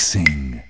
Mixing.